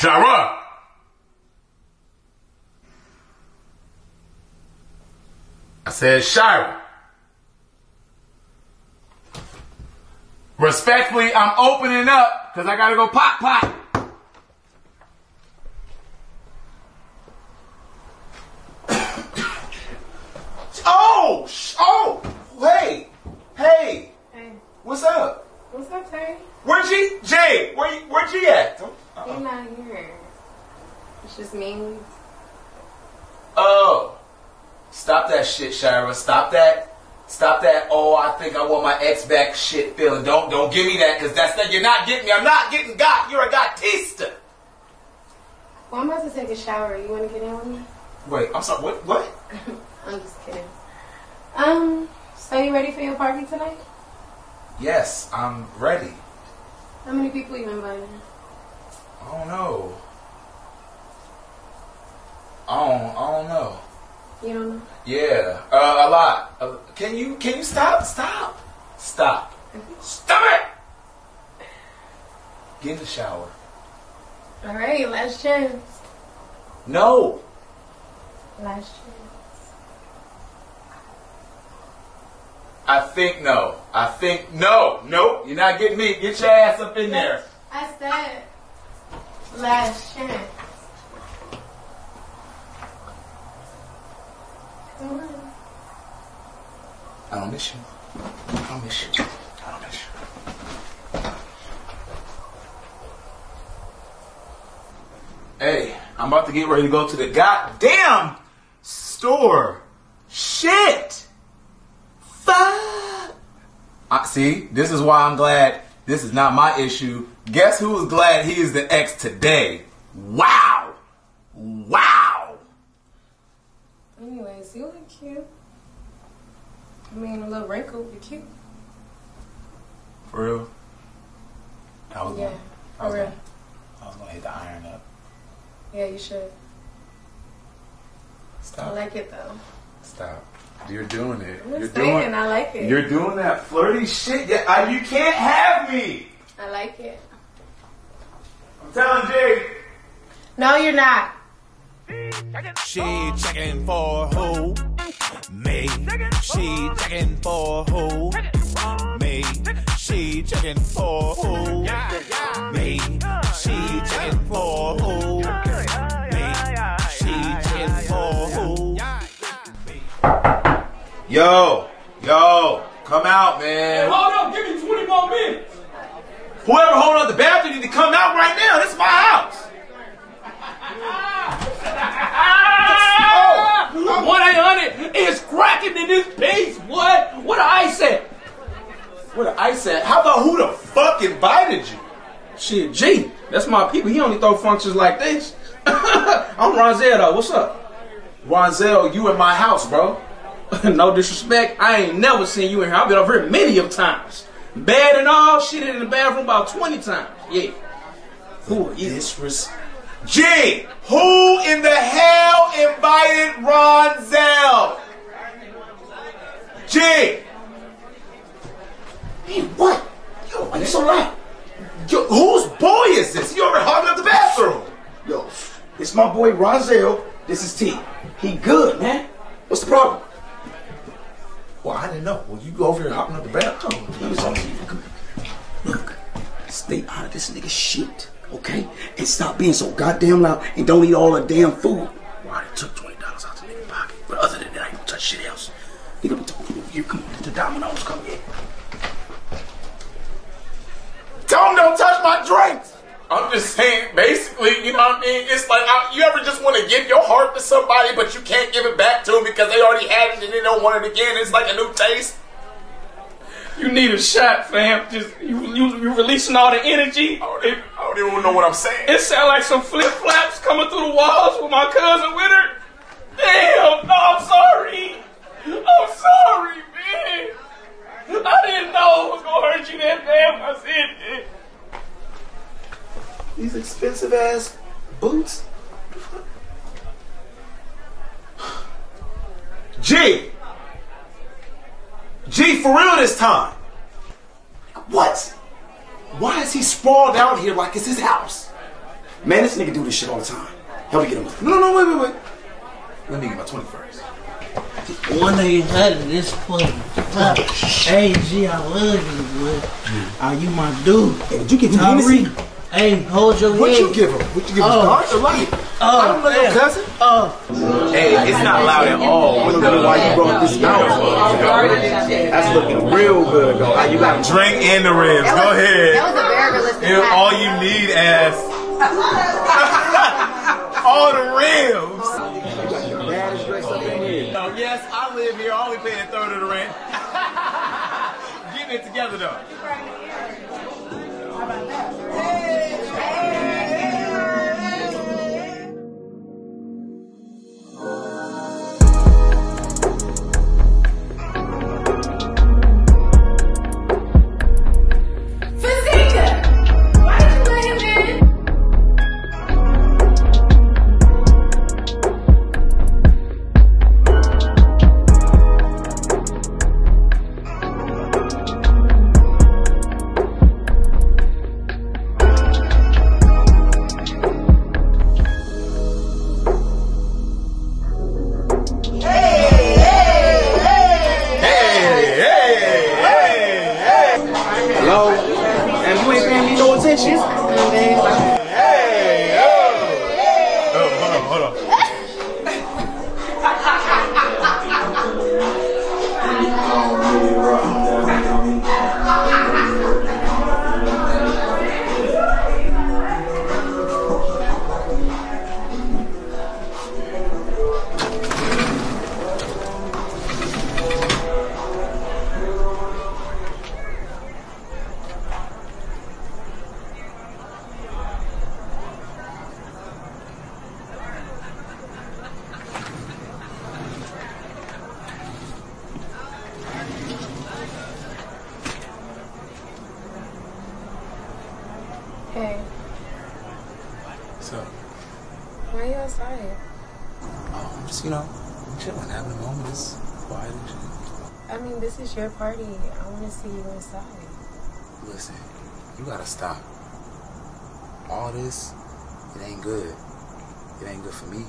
Shara! I said Shira. Respectfully, I'm opening up because I gotta go pop pop. oh, sh- oh, hey, hey, Hey, what's up? what's up, Tay? Where'd she, Jay? Where you, where'd she at? You're not here. It's just me. Oh, stop that shit, Shira. Stop that. Stop that. Oh, I think I want my ex back shit feeling. Don't don't give me that because that's that. You're not getting me. I'm not getting got. You're a gotista. Well, I'm about to take a shower. You want to get in with me? Wait, I'm sorry. What? What? I'm just kidding. Um, so you ready for your party tonight? Yes, I'm ready. How many people you inviting? I don't know. I don't. I don't know. You don't know? Yeah, uh, a lot. Uh, can you can you stop? Stop. Stop. Stop it. Get in the shower. All right, last chance. No. Last chance. I think no. I think no. Nope. You're not getting me. Get your ass up in there. I said last chance. Come on. I don't miss you. I don't miss you. I don't miss you. Hey, I'm about to get ready to go to the goddamn store. Shit. Fuck. I, see, this is why I'm glad this is not my issue. Guess who is glad he is the ex today? Wow. Wow. You look cute. I mean, a little wrinkle, but cute. For real? I was Yeah, gonna, I was for real. gonna, I was gonna hit the iron up. Yeah, you should. Stop. I like it though. Stop. You're doing it. I'm You're saying, doing. I like it. You're doing that flirty shit. Yeah, I, you can't have me. I like it. I'm telling Jay. No, you're not. She checking for who? Me. She checking for who? Me. She checking for who? Me. She checking for who? Me. She checking for who? Yo, yo, come out, man. Hold up, give me 20 more minutes. Whoever holding up the bathroom need to come out right now. This is my house. Oh, 1 800 is cracking in this piece. What? What I said? Where the ice at? How about who the fuck invited you? Shit, G. That's my people. He only throw functions like this. I'm Ronzel though. What's up? Ronzel, you in my house, bro. no disrespect. I ain't never seen you in here. I've been over here many of times. Bad and all, shit in the bathroom about 20 times. Yeah. Who are you? Disres. G, who in the hell invited Ronzel? G. What? Yo, why you so loud? Yo, whose boy is this? You over hogging up the bathroom? Yo, it's my boy Ronzel. This is T. He good, man. What's the problem? Well, I didn't know. Well, you go over here hopping up the bathroom. Look, stay out of this nigga shit, okay? And stop being so goddamn loud and don't eat all the damn food. Well, I took twenty dollars out the nigga pocket, but other than that, I ain't gonna touch shit else. Nigga, here. Come on, the Domino's, come here. Tell don't touch my drinks. I'm just saying, basically, you know what I mean? It's like, I, you ever just want to give your heart to somebody, but you can't give it back to them because they already had it and they don't want it again. It's like a new taste. You need a shot, fam. Just you, you, you releasing all the energy. I don't, even, I don't even know what I'm saying. It sound like some flip flaps coming through the walls with my cousin with her. Damn, no, I'm sorry. I'm sorry, man. I didn't know it was gonna hurt you that bad. I said it. These expensive ass boots. G. G, for real this time. What? Why is he sprawled out here like it's his house? Man, this nigga do this shit all the time. Help me get him. No, no, wait, wait, wait. Let me get my 21st. One nigga had it this point. Oh, hey, G, I love you, boy. Are ah, you my dude? Hey, did you get him Tyree. Hennessy? Hey, hold your What head. you give him? What you give him? Oh. Dark or light? Oh, I don't know your yeah. cousin. Oh, Hey, it's not loud at all. I don't know why you brought this out. That's looking real good, though. How you got Drink in the ribs. Go That ahead. That was a very realistic You all you need ass. all the ribs. baddest dressed up in here? Oh, yes, I live here. I only pay a third of the rent. Getting it together though. Fazika! And you ain't paying me no attention. Hey, So, why are you outside? Oh, I'm just, you know, chilling, having a moment. It's quiet and shit. I mean, this is your party. I want to see you inside. Listen, you gotta stop. All this, it ain't good. It ain't good for me.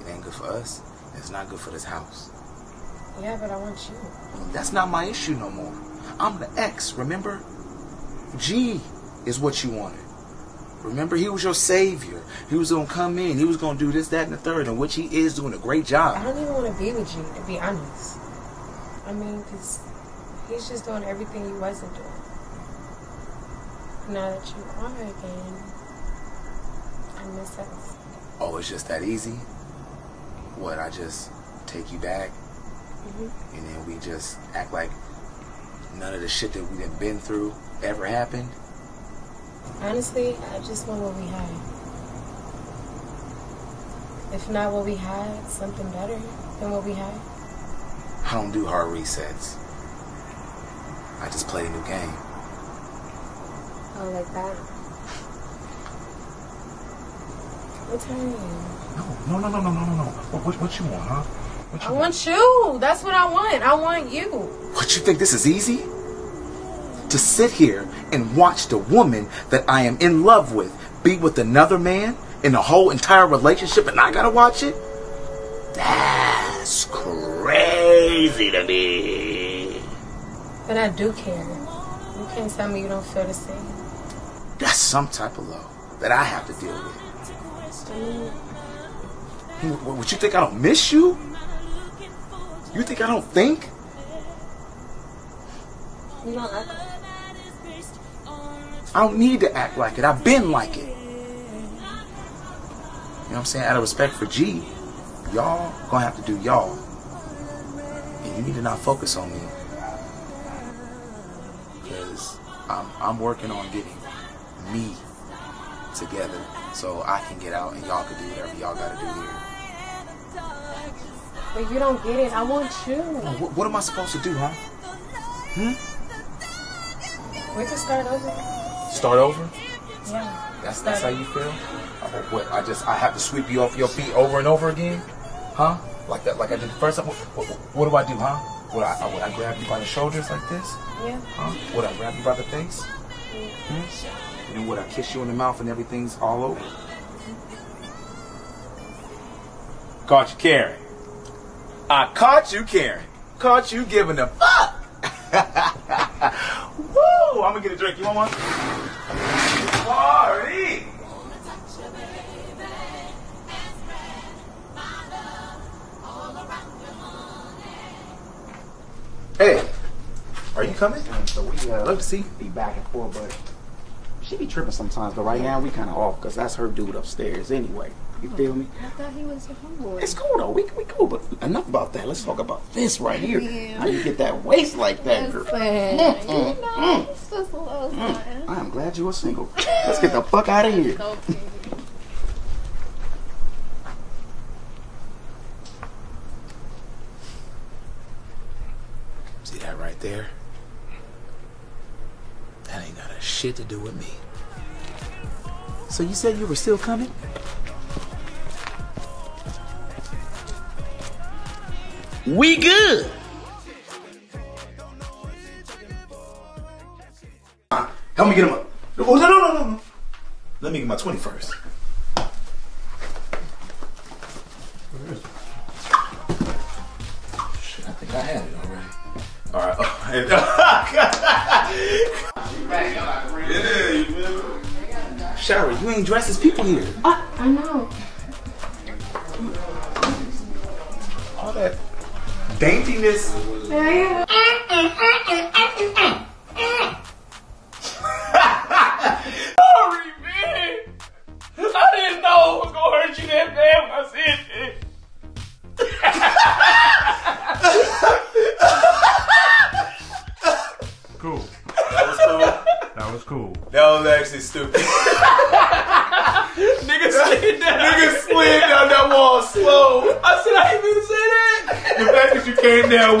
It ain't good for us. It's not good for this house. Yeah, but I want you. That's not my issue no more. I'm the ex, remember? G is what you wanted. Remember, he was your savior. He was gonna come in. He was gonna do this, that, and the third, in which he is doing a great job. I don't even want to be with you, to be honest. I mean, because he's just doing everything he wasn't doing. Now that you are again, I miss us. Oh, it's just that easy? What, I just take you back? Mm-hmm. And then we just act like none of the shit that we've been through ever happened? Honestly, I just want what we had. If not what we had, something better than what we had. I don't do hard resets. I just play a new game. Oh, like that. What time? No, no, no, no, no, no, no. What, what, what you want, huh? What I want you. That's what I want. I want you. What you think this is easy? To sit here and watch the woman that I am in love with be with another man in the whole entire relationship and I gotta watch it? That's crazy to me. But I do care. You can't tell me you don't feel the same. That's some type of love that I have to deal with. Mm-hmm. What, what you think I don't miss you? You think I don't think? you don't act I don't need to act like it. I've been like it. You know what I'm saying? Out of respect for G, y'all gonna have to do y'all. And you need to not focus on me. Because I'm, I'm working on getting me together so I can get out and y'all can do whatever y'all gotta do here. But you don't get it. I want you. What, what am I supposed to do, huh? Hmm? We can start over. Start over? Yeah. That's that's how you feel? Uh, What I just I have to sweep you off your feet over and over again, huh? Like that, like I did the first time. What, what, what do I do, huh? Would I would I grab you by the shoulders like this, Yeah. huh? Would I grab you by the face? Hmm? And what, I kiss you in the mouth and everything's all over? Caught you caring. I caught you caring. Caught you giving a fuck. Woo! I'm gonna get a drink. You want one? Coming? So we uh, Love to see. be back and forth, but she be tripping sometimes. But right now we kind of off because that's her dude upstairs anyway. You feel me? I thought he was your homeboy. It's cool though. We we cool, but enough about that. Let's talk about this right here. How you get that waist like that, girl? Listen, you Mm, know, it's just a little something. I am glad you were single. Let's get the fuck out of here. Okay. See that right there? That ain't got a shit to do with me. So you said you were still coming? We good. Help me get him up. Oh, no, no, no, no, no. Let me get my 20 first. Shit, I think I had it already. All right. yeah, you feel me? Shower, you ain't dressed as people here. Uh, I know. All that daintiness. Sorry, mm, mm, mm, down with